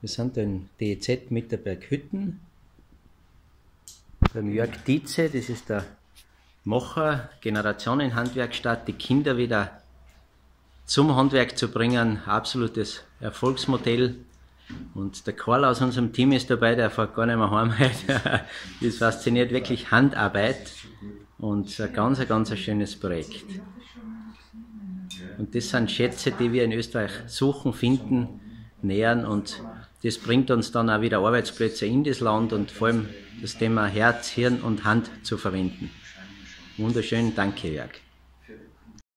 Wir sind in DEZ Mitterberg-Hütten beim Jörg Dietze, das ist der Macher, Generationenhandwerk statt die Kinder wieder zum Handwerk zu bringen. Absolutes Erfolgsmodell. Und der Karl aus unserem Team ist dabei, der fährt gar nicht mehr heim. Das fasziniert wirklich Handarbeit und ein ganz, ganz schönes Projekt. Und das sind Schätze, die wir in Österreich suchen, finden, nähern und das bringt uns dann auch wieder Arbeitsplätze in das Land und vor allem das Thema Herz, Hirn und Hand zu verwenden. Wunderschön, danke Jörg.